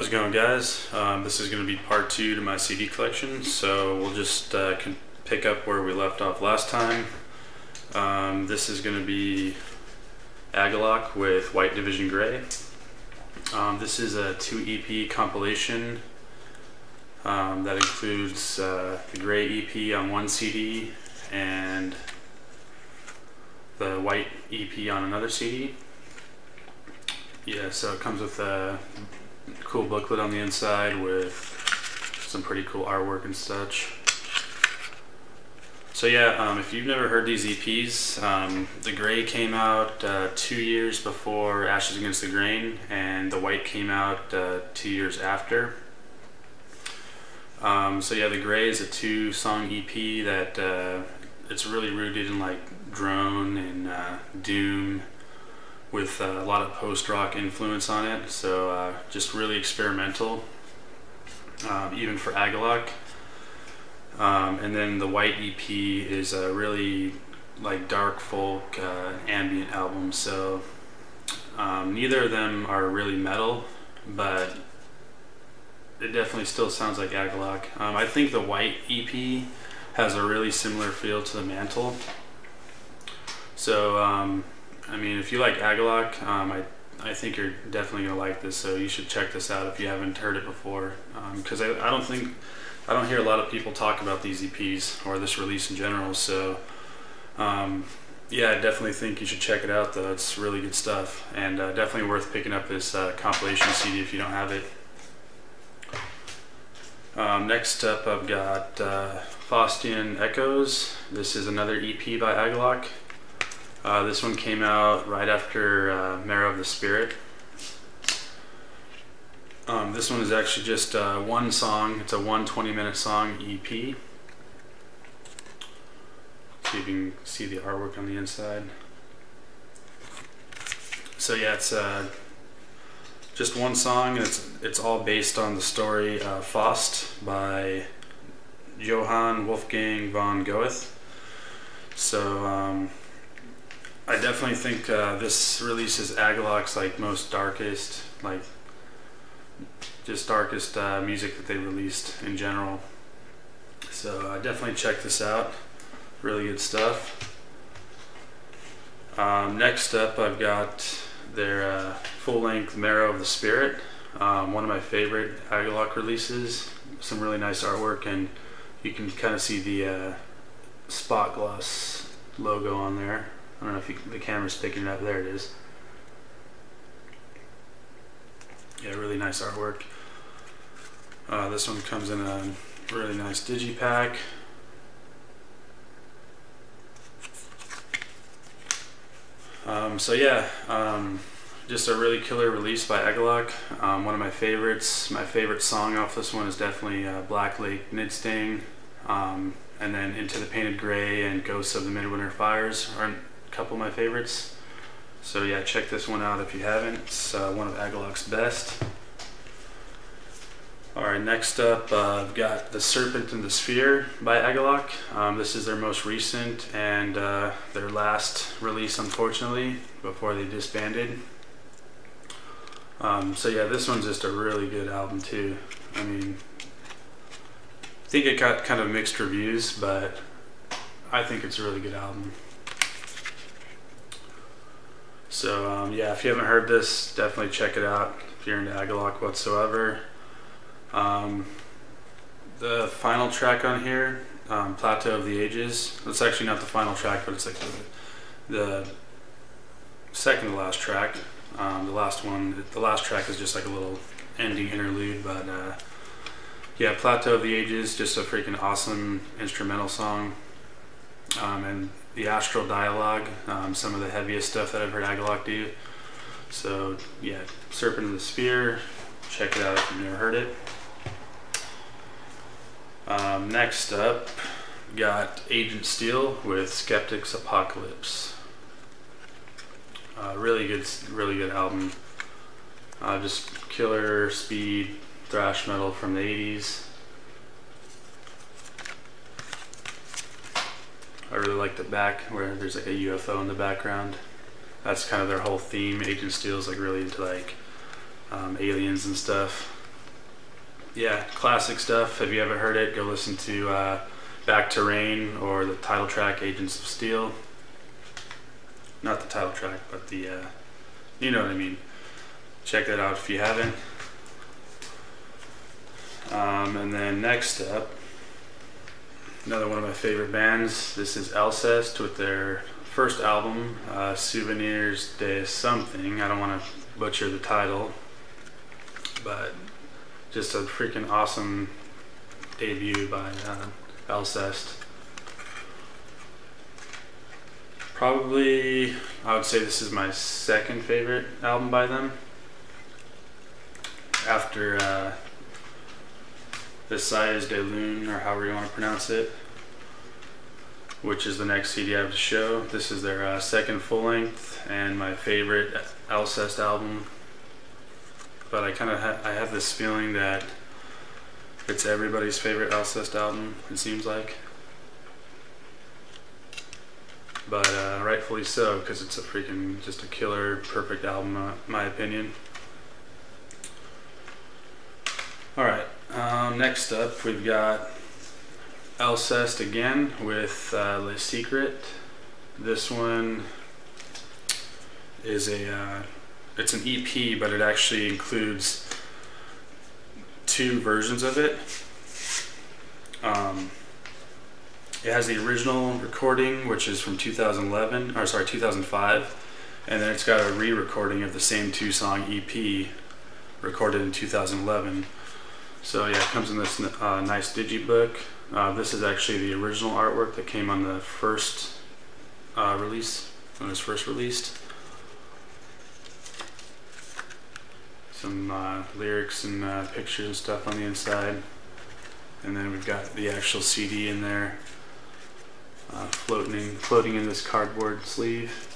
How's it going, guys? Um, this is going to be part two to my CD collection, so we'll just uh, pick up where we left off last time. Um, this is going to be Agalloch with White Division Grey. Um, this is a 2 EP compilation um, that includes uh, the Grey EP on one CD and the White EP on another CD. Yeah, so it comes with a cool booklet on the inside with some pretty cool artwork and such. So yeah, um, if you've never heard these EPs, um, the gray came out uh, two years before Ashes Against the Grain, and the white came out uh, two years after. Um, so yeah, the gray is a two-song EP that uh, it's really rooted in like drone and uh, doom with a lot of post-rock influence on it. So uh, just really experimental, um, even for Agalloch. Um, and then the White EP is a really like dark folk uh, ambient album. So um, neither of them are really metal, but it definitely still sounds like Agalloch. Um, I think the White EP has a really similar feel to the Mantle. So um, I mean, if you like Agalloch, um, I I think you're definitely gonna like this. So you should check this out if you haven't heard it before, because um, I, I don't think I don't hear a lot of people talk about these EPs or this release in general. So um, yeah, I definitely think you should check it out. Though it's really good stuff, and uh, definitely worth picking up this uh, compilation CD if you don't have it. Um, next up, I've got uh, Faustian Echoes. This is another EP by Agalloch. Uh, this one came out right after uh, Marrow of the Spirit. Um, this one is actually just uh, one song. It's a 120 minute song EP. See if you can see the artwork on the inside. So yeah, it's uh, just one song. It's it's all based on the story uh, Faust by Johann Wolfgang von Goethe. So um, I definitely think uh, this release is Agalloch's like most darkest, like just darkest uh, music that they released in general. So uh, definitely check this out. Really good stuff. Um, next up, I've got their uh, full-length Marrow of the Spirit. Um, one of my favorite Agalloch releases. Some really nice artwork, and you can kind of see the uh, spot gloss logo on there. I don't know if you, the camera's picking it up. There it is. Yeah, really nice artwork. Uh, this one comes in a really nice digipack. Um, so yeah, um, just a really killer release by Agalloch. Um, one of my favorites. My favorite song off this one is definitely uh, Black Lake Nidstang. Um, and then Into the Painted Gray and Ghosts of the Midwinter Fires are couple of my favorites. So yeah, check this one out if you haven't. It's uh, one of Agalloch's best. Alright, next up uh, I've got The Serpent and the Sphere by Agalloch. Um, this is their most recent and uh, their last release unfortunately before they disbanded. Um, so yeah, this one's just a really good album too. I mean, I think it got kind of mixed reviews, but I think it's a really good album. So um, yeah, if you haven't heard this, definitely check it out if you're into Agalloch whatsoever. Um, the final track on here, um, Plateau of the Ages, it's actually not the final track, but it's like the, the second to last track. Um, the last one, the last track is just like a little ending interlude, but uh, yeah, Plateau of the Ages, just a freaking awesome instrumental song. Um, and the Astral Dialogue, um, some of the heaviest stuff that I've heard Agalloch do. So yeah, Serpent of the Sphere, check it out if you've never heard it. Um, next up, got Agent Steel with Skeptic's Apocalypse. Uh, really good, really good album. Uh, just killer speed thrash metal from the 80s. I really like the back where there's like a UFO in the background. That's kind of their whole theme. Agent Steel's like really into like um, aliens and stuff. yeah, classic stuff. If you haven't heard it, go listen to uh, Back to Reign or the title track Agents of Steel. Not the title track, but the, uh, you know what I mean. Check that out if you haven't. Um, and then next up, another one of my favorite bands. This is Alcest with their first album, uh, Souvenirs de Something. I don't want to butcher the title, but just a freaking awesome debut by uh, Alcest. Probably, I would say this is my second favorite album by them. After uh, the Size de Lune, or however you want to pronounce it, which is the next CD I have to show. This is their uh, second full length and my favorite Alcest album. But I kind of ha I have this feeling that it's everybody's favorite Alcest album. It seems like. But uh, rightfully so, because it's a freaking just a killer, perfect album, uh, my opinion. All right. Um, next up, we've got Alcest again with uh, Le Secret. This one is a uh, it's an EP, but it actually includes two versions of it. Um, it has the original recording, which is from 2011, or sorry, 2005, and then it's got a re-recording of the same two-song EP recorded in 2011. So yeah, it comes in this uh, nice digibook. Uh, this is actually the original artwork that came on the first uh, release, when it was first released. Some uh, lyrics and uh, pictures and stuff on the inside. And then we've got the actual CD in there, uh, floating, in, floating in this cardboard sleeve.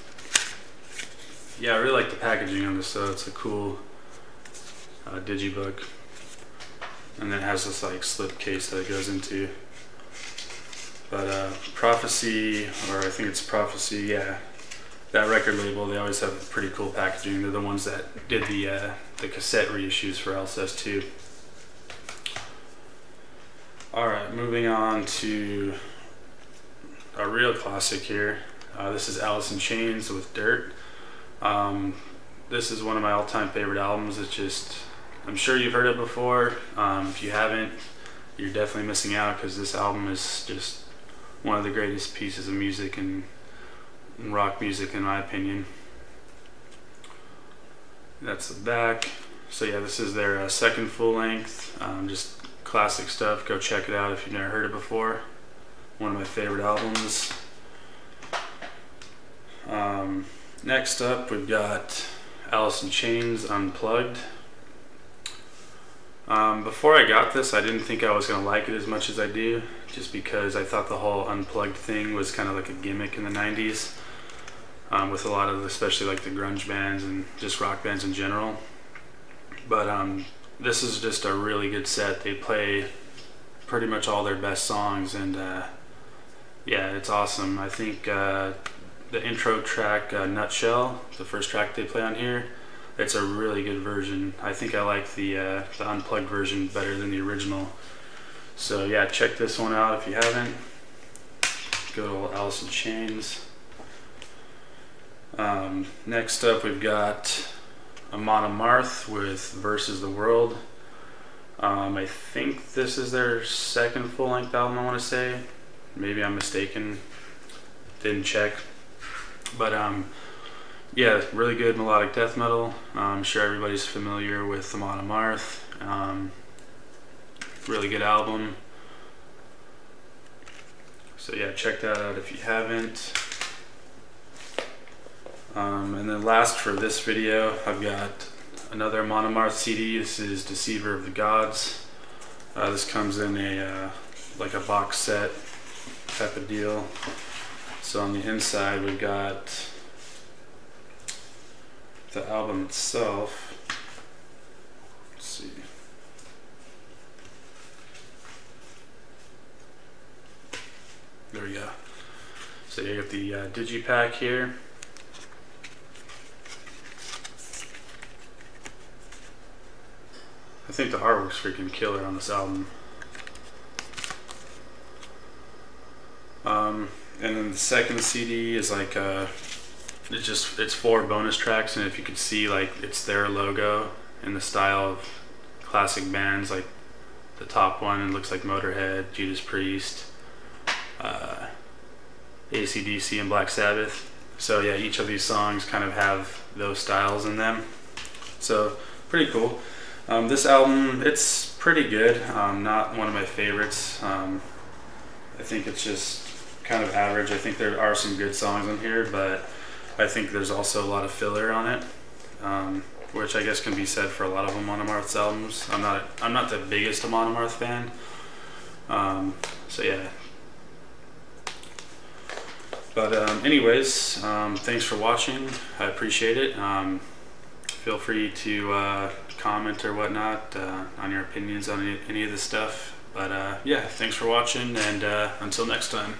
Yeah, I really like the packaging on this, so it's a cool digibook and then it has this like slip case that it goes into. But uh, Prophecy, or I think it's Prophecy, yeah, that record label, they always have pretty cool packaging. They're the ones that did the uh, the cassette reissues for Alcest too. All right, moving on to a real classic here. Uh, this is Alice in Chains with Dirt. Um, this is one of my all-time favorite albums. It's just I'm sure you've heard it before. Um, if you haven't, you're definitely missing out because this album is just one of the greatest pieces of music and rock music in my opinion. That's the back. So yeah, this is their uh, second full length. Um, just classic stuff. Go check it out if you've never heard it before. One of my favorite albums. Um, next up, we've got Alice in Chains Unplugged. Um, before I got this, I didn't think I was going to like it as much as I do, just because I thought the whole unplugged thing was kind of like a gimmick in the 90s, um, with a lot of, especially like the grunge bands and just rock bands in general. But um, this is just a really good set. They play pretty much all their best songs, and uh, yeah, it's awesome. I think uh, the intro track, uh, Nutshell, the first track they play on here, it's a really good version. I think I like the uh, the unplugged version better than the original. So yeah, check this one out if you haven't. Go to in Chains. Um, next up, we've got Amon Amarth with Versus the World. Um, I think this is their second full-length album. I want to say, maybe I'm mistaken. Didn't check, but um, yeah, really good melodic death metal. I'm sure everybody's familiar with Amon Amarth. Um, really good album. So yeah, check that out if you haven't. Um, and then last for this video, I've got another Amon Amarth CD. This is Deceiver of the Gods. Uh, this comes in a uh, like a box set type of deal. So on the inside, we've got the album itself. Let's see. There we go. So you got the uh, digipack here. I think the artwork's freaking killer on this album. Um, and then the second CD is like uh, it's just it's four bonus tracks, and if you could see like it's their logo in the style of classic bands, like the top one looks like Motorhead, Judas Priest, uh, ACDC, and Black Sabbath. So yeah, each of these songs kind of have those styles in them. So pretty cool. Um, this album, it's pretty good. Um, not one of my favorites. Um, I think it's just kind of average. I think there are some good songs on here, but I think there's also a lot of filler on it, um, which I guess can be said for a lot of Amon Amarth's albums. I'm not I'm not the biggest Amon Amarth fan, um, so yeah. But um, anyways, um, thanks for watching. I appreciate it. Um, feel free to uh, comment or whatnot uh, on your opinions on any, any of this stuff. But uh, yeah, thanks for watching, and uh, until next time.